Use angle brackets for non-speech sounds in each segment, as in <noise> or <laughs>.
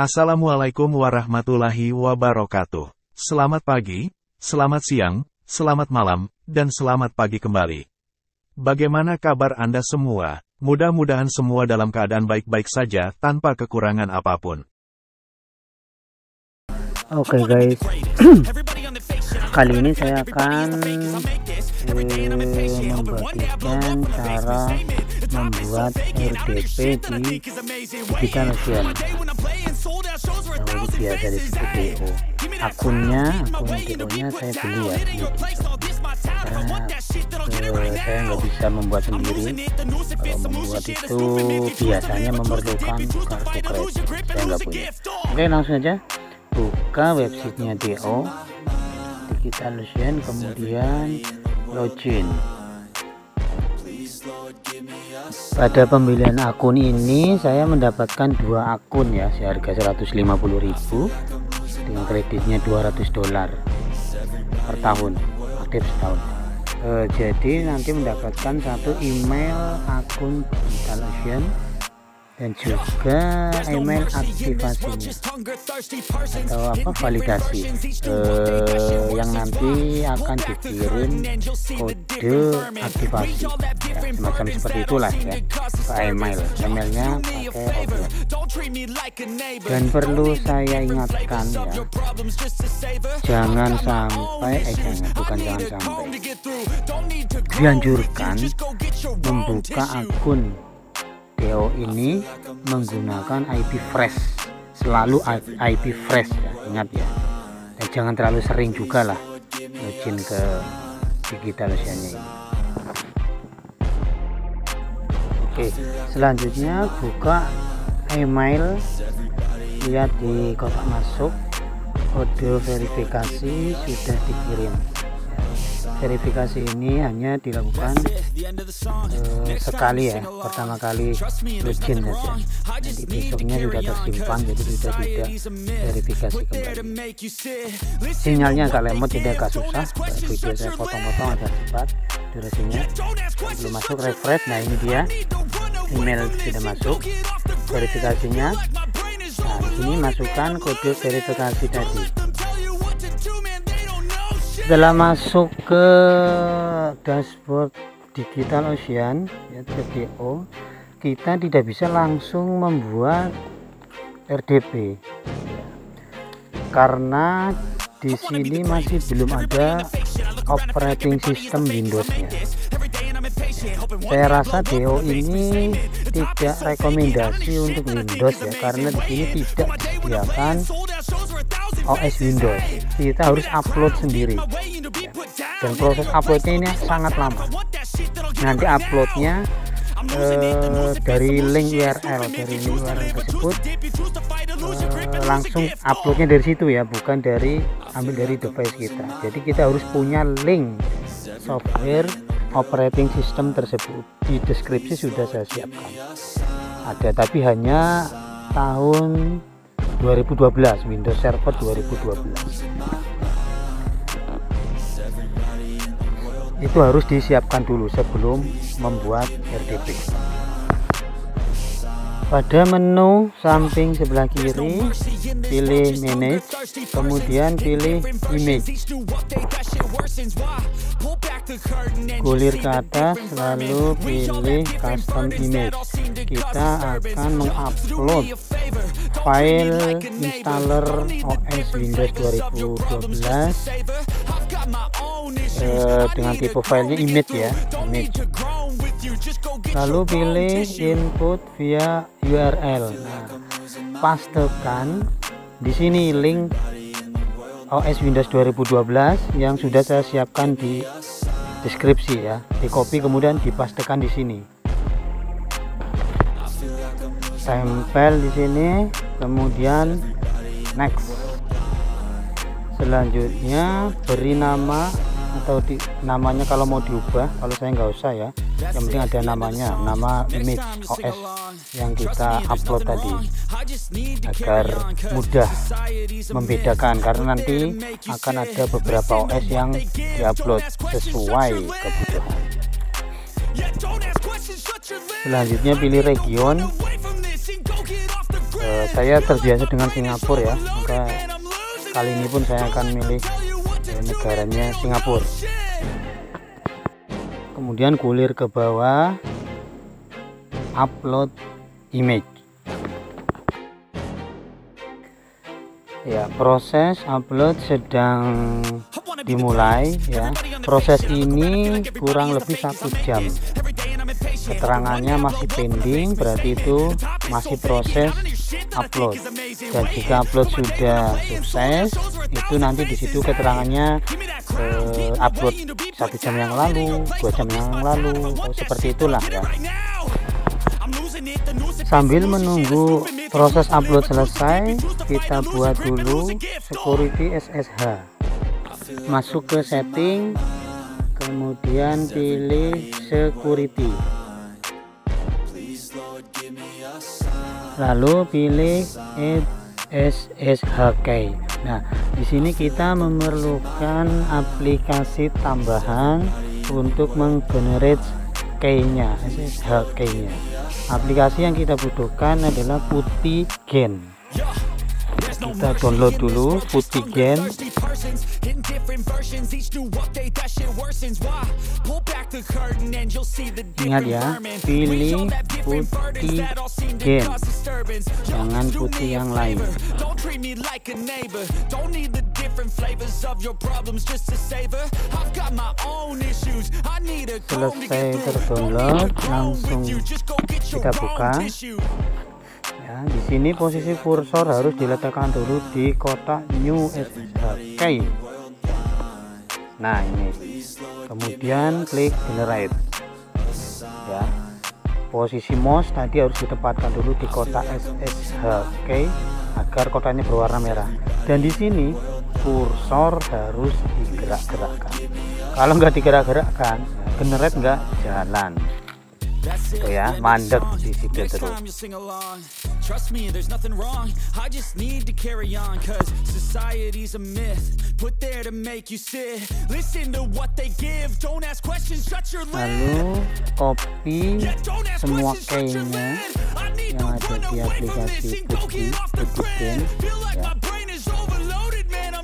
Assalamualaikum warahmatullahi wabarakatuh. Selamat pagi, selamat siang, selamat malam, dan selamat pagi kembali. Bagaimana kabar Anda semua? Mudah-mudahan semua dalam keadaan baik-baik saja tanpa kekurangan apa pun. Oke okay guys, <clears throat> kali ini saya akan eh, membagikan cara membuat RDP di digital ocean yang biasa disebut DO akunnya akun DO nya saya beli ya karena uh, saya nggak bisa membuat sendiri. kalau membuat itu biasanya memerlukan kartu kredit. saya nggak punya. oke langsung aja. Buka websitenya DO digital ocean kemudian login pada pembelian akun ini saya mendapatkan dua akun ya seharga 150.000 dengan kreditnya 200 dolar per tahun aktif setahun. E, jadi nanti mendapatkan satu email akun digital ocean dan juga email aktivasinya. Atau apa validasi. Eh, yang nanti akan dikirim kode aktivasi. Ya, semacam seperti itulah ya ke email. Emailnya pakai Outlook. Dan perlu saya ingatkan ya jangan sampai eh jangan bukan jangan sampai dianjurkan membuka akun DO ini menggunakan IP fresh selalu IP fresh ya ingat ya. Dan jangan terlalu sering juga lah login ke digital ini. Oke selanjutnya buka email lihat di kotak masuk kode verifikasi sudah dikirim verifikasi ini hanya dilakukan uh, sekali ya pertama kali login saja. Nanti besoknya sudah tersimpan jadi sudah tidak verifikasi kembali. Sinyalnya agak lemot tidak agak susah. Video saya potong-potong agak cepat durasinya. Belum masuk refresh. Nah ini dia. Email sudah masuk. Verifikasinya. Nah ini masukkan kode verifikasi tadi setelah masuk ke dashboard digital ocean ya TDO kita tidak bisa langsung membuat RDP karena di sini masih belum ada operating system Windowsnya. Saya rasa DO ini tidak rekomendasi untuk Windows ya karena di sini tidak disediakan OS Windows. Kita harus upload sendiri. Dan proses uploadnya ini sangat lama. Nanti uploadnya eh, dari link URL dari link URL tersebut eh, langsung uploadnya dari situ ya bukan dari ambil dari device kita. Jadi kita harus punya link software operating system tersebut. Di deskripsi sudah saya siapkan. Ada tapi hanya tahun 2012 Windows Server 2012 itu harus disiapkan dulu sebelum membuat RDP pada menu samping sebelah kiri pilih manage kemudian pilih image. Gulir ke atas lalu pilih custom image. Kita akan mengupload file installer OS Windows 2012 eh, dengan tipe filenya image ya image. Lalu pilih input via URL nah, pastekan di sini link OS Windows 2012 yang sudah saya siapkan di deskripsi ya. Di copy kemudian dipastekan di sini. Tempel di sini kemudian next. Selanjutnya beri nama atau di, namanya kalau mau diubah kalau saya nggak usah ya. Yang penting ada namanya nama image OS yang kita upload tadi. Agar mudah membedakan karena nanti akan ada beberapa OS yang diupload sesuai kebutuhan. Selanjutnya pilih region. Uh, saya terbiasa dengan Singapura ya. Maka kali ini pun saya akan milih negaranya Singapura. Kemudian kulir ke bawah upload image. Ya proses upload sedang dimulai ya. Proses ini kurang lebih satu jam keterangannya masih pending berarti itu masih proses upload. Dan jika upload sudah sukses itu nanti di situ keterangannya eh, upload satu jam yang lalu dua jam yang lalu seperti itulah ya. Sambil menunggu proses upload selesai kita buat dulu security SSH masuk ke setting kemudian pilih security lalu pilih SSH key nah di sini kita memerlukan aplikasi tambahan untuk menggenerate key-nya SSH key-nya aplikasi yang kita butuhkan adalah putih gen kita download dulu putih gen. Ingat ya pilih putih gen. Jangan putih yang lain. Selesai terdownload langsung kita buka ya di sini posisi kursor harus diletakkan dulu di kotak new SSH nah ini. Kemudian klik generate. Ya. Posisi mouse tadi harus ditempatkan dulu di kotak SSH agar kotaknya berwarna merah. Dan di sini kursor harus digerak-gerakkan. Kalau nggak digerak-gerakkan generate nggak jalan Tuh ya, mandek di situ terus. Trust me, there's nothing wrong. I just need to carry on cause society's a myth put there to make you sit. Listen to what they give. Don't ask questions, shut your lid. Lalu copy semua keynya yang ada di aplikasi Putih, Putih Game ya.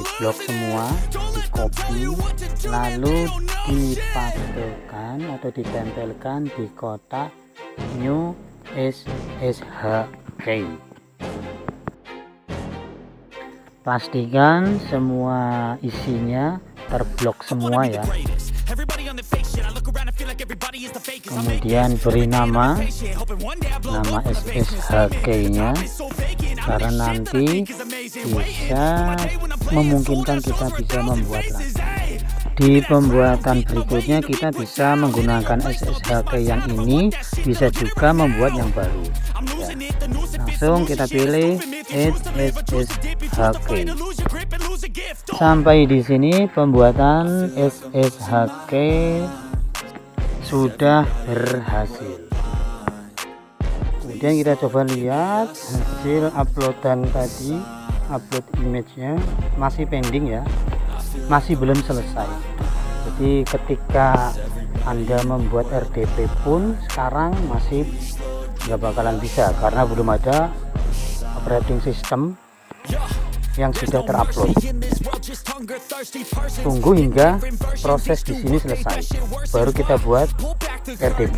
Di blok semua, di copy, lalu dipastekan atau ditempelkan di kotak new SSHK pastikan semua isinya terblok semua ya. Kemudian beri nama nama SSHK nya karena nanti bisa memungkinkan kita bisa membuat lagi di pembuatan berikutnya kita bisa menggunakan SSHK yang ini bisa juga membuat yang baru. Ya. langsung kita pilih SSHK sampai di sini pembuatan SSHK sudah berhasil kemudian kita coba lihat hasil uploadan tadi upload image-nya. Masih pending ya. Masih belum selesai. Jadi ketika anda membuat RDP pun sekarang masih nggak bakalan bisa karena belum ada operating system yang sudah terupload. Tunggu hingga proses di sini selesai, baru kita buat RDP.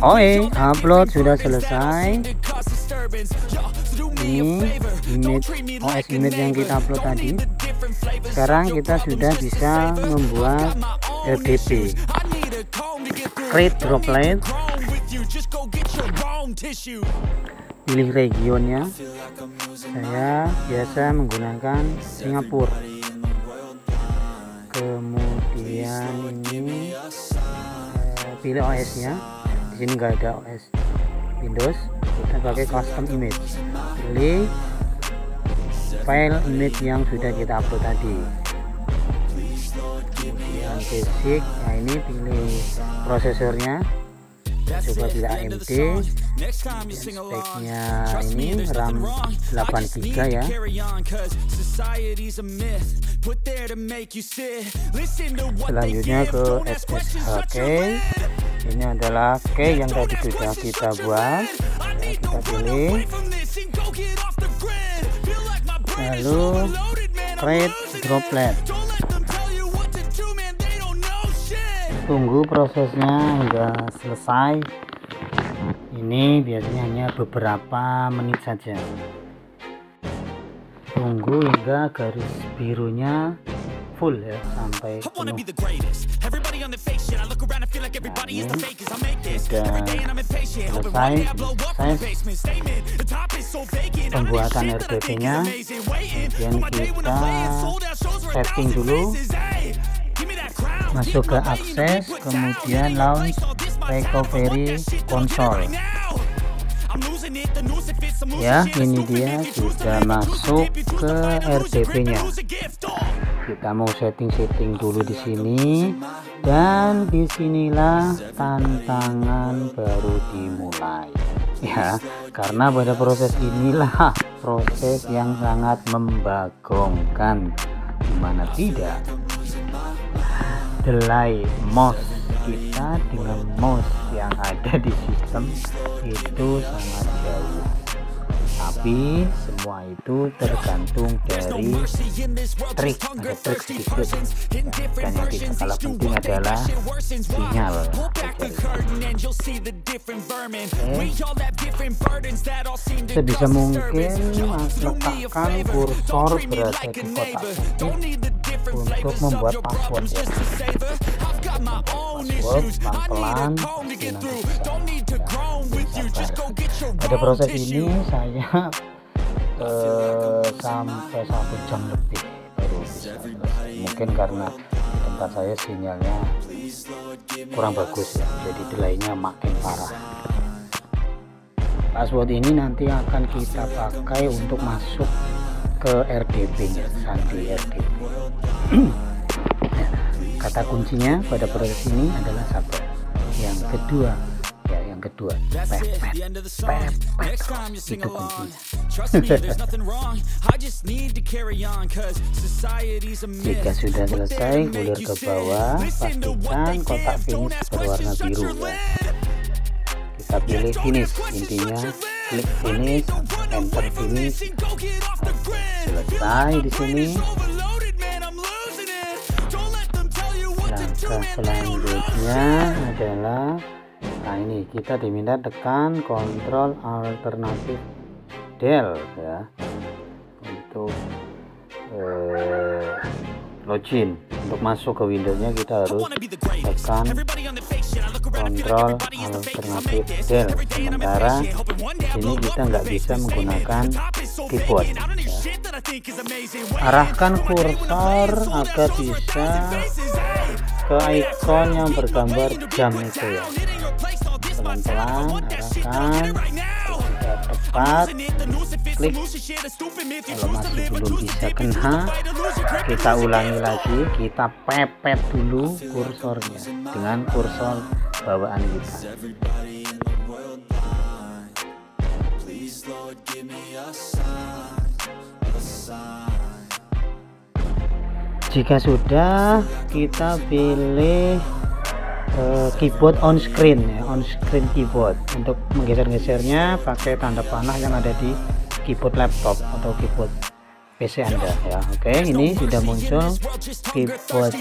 Oke, upload sudah selesai. Ini image OS image yang kita upload tadi. Sekarang kita sudah bisa membuat RDP create droplet pilih regionnya. Saya biasa menggunakan Singapura. Kemudian ini eh, pilih OS nya di sini nggak ada OS Windows. Kita pakai custom image. Pilih file image yang sudah kita upload tadi. Kemudian basic nah ini pilih prosesornya coba pilih AMD speknya ini RAM 8 GB ya. selanjutnya ke SSHK ini adalah key yang tadi sudah kita buat. ya, kita pilih. lalu create droplet tunggu prosesnya hingga selesai. Ini biasanya hanya beberapa menit saja. Tunggu hingga garis birunya full ya sampai penuh. nah, ini sudah selesai. pembuatan RBP nya kemudian kita setting dulu masuk ke akses kemudian launch recovery console. Ya ini dia sudah masuk ke RDP nya kita mau setting-setting dulu di sini. Dan di sinilah tantangan baru dimulai. Ya karena pada proses inilah <laughs> proses yang sangat membagongkan. Di mana tidak delay mouse kita dengan mouse yang ada di sistem itu sangat jauh. Tapi semua itu tergantung dari trik. Ada trik sedikit. Dan yang tidak kalah penting adalah sinyal. Sebisa mungkin letakkan kursor berada di kotak untuk membuat password ya. password pelan-pelan pada proses ini saya eh, sampai satu jam lebih baru. Bisa mungkin karena tempat saya sinyalnya kurang bagus ya jadi delaynya makin parah. Password ini nanti akan kita pakai untuk masuk ke RDP nya sandi RDP <clears throat> kata kuncinya pada proses ini adalah sabar yang kedua yang kedua. Pepet pepet. Itu kuncinya jika sudah selesai gulir ke bawah pastikan kotak finish berwarna biru. ya kita pilih finish. intinya klik finish enter finish selesai di sini. langkah selanjutnya adalah nah ini kita diminta tekan kontrol alternatif del ya. Untuk eh, login. Untuk masuk ke Windowsnya kita harus tekan kontrol alternatif del sementara ini kita nggak bisa menggunakan keyboard. ya. arahkan kursor agar bisa ke ikon yang bergambar jam itu ya. pelan-pelan arahkan tepat. Klik. Kalau masih belum bisa kena kita ulangi lagi kita pepet dulu kursornya dengan kursor bawaan kita. Jika sudah kita pilih uh, keyboard on screen ya on screen keyboard. Untuk menggeser-gesernya pakai tanda panah yang ada di keyboard laptop atau keyboard PC Anda ya. Oke ini sudah muncul keyboard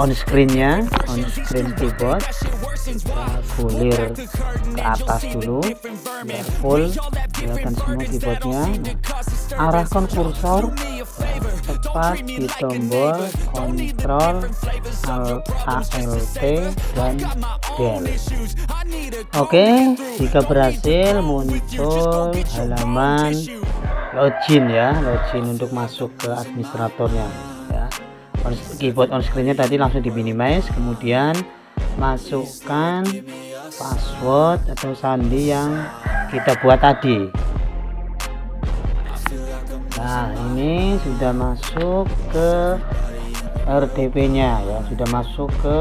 on screennya on screen keyboard. Kita gulir ke atas dulu biar full. Kelihatan semua keyboardnya. Nah, arahkan kursor tepat di tombol kontrol ALT dan del oke jika berhasil muncul halaman login ya. Login untuk masuk ke administratornya ya. On, keyboard on screennya tadi langsung di minimize kemudian masukkan password atau sandi yang kita buat tadi nah ini sudah masuk ke RDP nya ya. Sudah masuk ke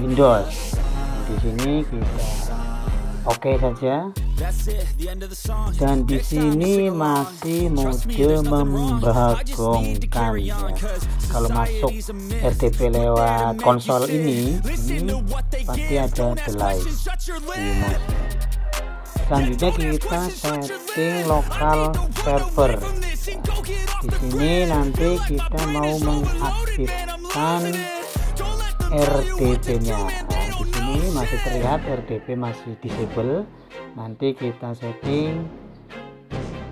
Windows. Di sini kita oke saja. Dan di sini masih mode membagongkan ya. Kalau masuk RDP lewat konsol ini ini pasti ada delay di selanjutnya kita setting lokal server. Di sini nanti kita mau mengaktifkan RDP nya nah, di sini masih terlihat RDP masih disable. Nanti kita setting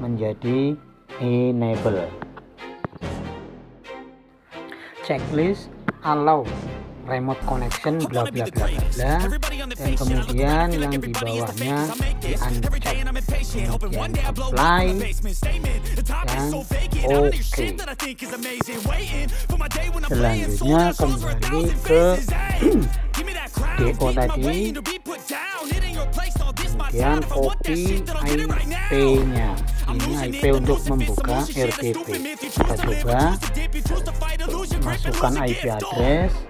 menjadi enable. Checklist allow remote connection bla bla bla bla bla dan kemudian yang di bawahnya di uncheck kemudian apply dan oke. okay. selanjutnya kembali ke DO <clears throat> tadi. kemudian copy IP nya ini IP untuk membuka RDP kita coba masukkan IP address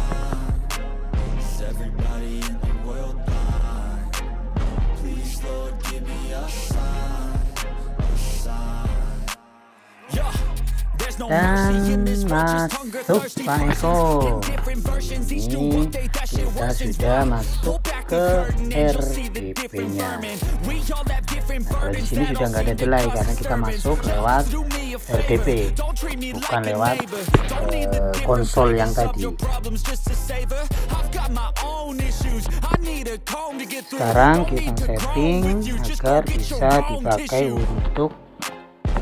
dan masuk Pak Eko ini kita sudah masuk ke RDP nya nah, di sini sudah nggak ada delay karena kita masuk lewat RDP bukan lewat uh, konsol yang tadi sekarang kita setting agar bisa dipakai untuk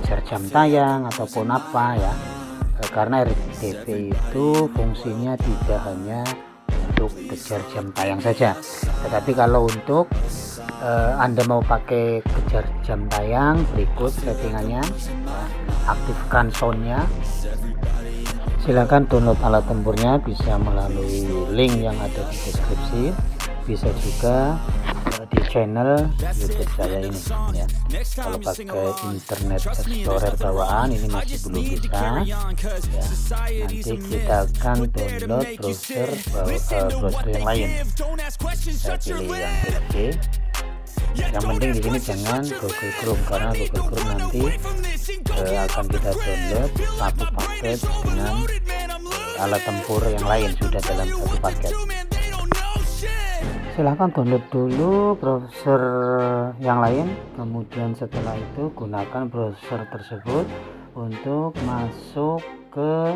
kejar jam tayang ataupun apa ya. Eh, karena RDP itu fungsinya tidak hanya untuk kejar jam tayang saja. Tetapi kalau untuk uh, Anda mau pakai kejar jam tayang berikut settingannya. Ya, aktifkan soundnya. Silahkan download alat tempurnya bisa melalui link yang ada di deskripsi. Bisa juga channel YouTube saya ini. Ya. Kalau pakai internet explorer bawaan ini masih belum bisa. Ya. Nanti kita akan download browser uh, browser yang lain. Saya pilih yang oke yang penting di sini jangan Google Chrome karena Google Chrome nanti uh, akan kita download satu paket dengan alat tempur yang lain sudah dalam satu paket silahkan download dulu browser yang lain. Kemudian setelah itu gunakan browser tersebut untuk masuk ke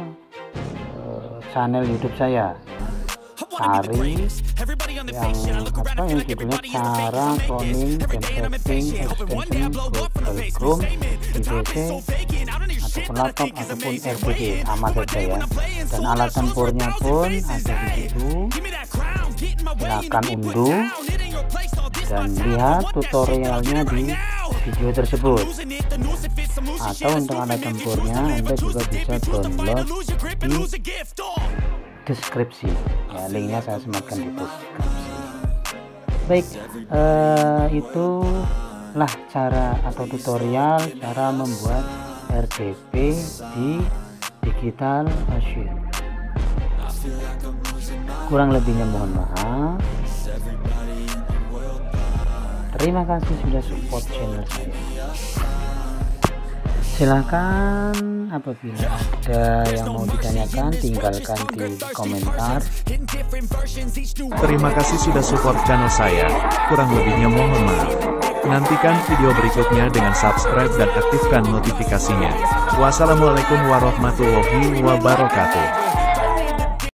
uh, channel YouTube saya. Cari yang apa yang judulnya cara cloning dan setting extension Google Chrome di PC ataupun laptop ataupun RPD amat saja ya. Dan alat tempurnya pun ada di situ silahkan unduh dan lihat tutorialnya di video tersebut. Atau untuk alat tempurnya anda juga bisa download di deskripsi. Ya linknya saya sematkan di deskripsi. Baik uh, itulah cara atau tutorial cara membuat RDP di digital machine kurang lebihnya mohon maaf. Terima kasih sudah support channel saya. Silahkan apabila ada yang mau ditanyakan tinggalkan di komentar. Terima kasih sudah support channel saya. Kurang lebihnya mohon maaf. Nantikan video berikutnya dengan subscribe dan aktifkan notifikasinya. Wassalamualaikum warahmatullahi wabarakatuh